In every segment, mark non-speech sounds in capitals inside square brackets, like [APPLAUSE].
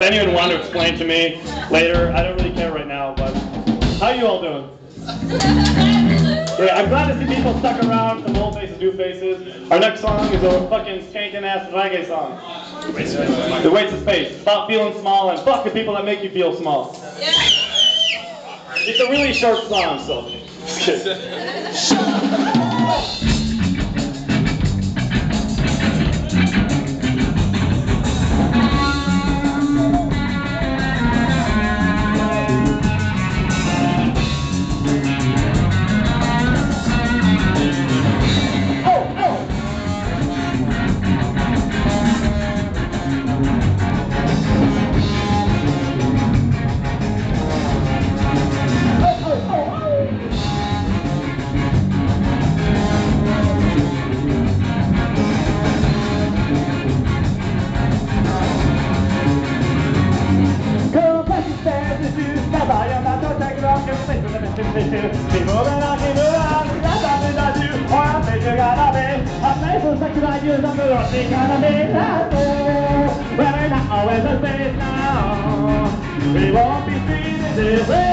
If anyone want to explain to me later, I don't really care right now, but how you all doing? [LAUGHS] Yeah, I'm glad to see people stuck around from old faces, new faces. Our next song is a fucking skanking ass reggae song. The Waste of Space. Stop feeling small and fuck the people that make you feel small. It's a really short song, so. [LAUGHS] [LAUGHS] We won't be feeling this way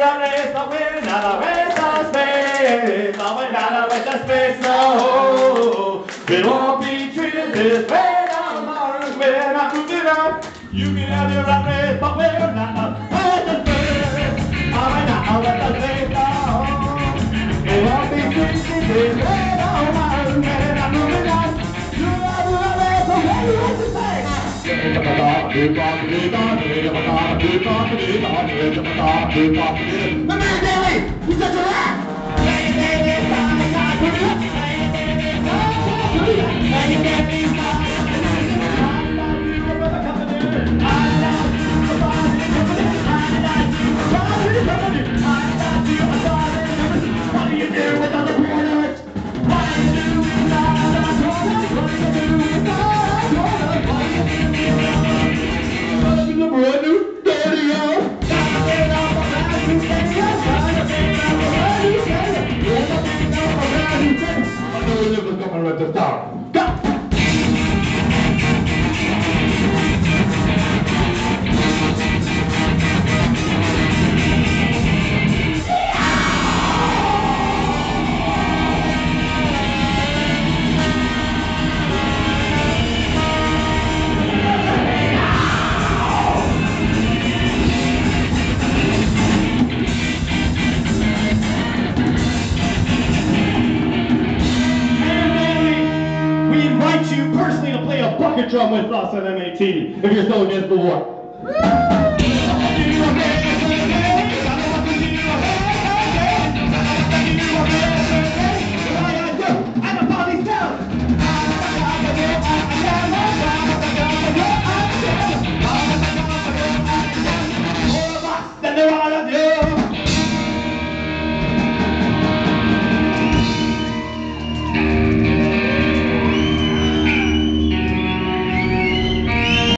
can have your own race, but we're not a waste of space. Space, no. Won't be treated this way no more. We're not moving on. You can have your own race, but we're not a waste of space. No, we're not a waste of space, space. What do We play drum with us at MAT if you're still against the war.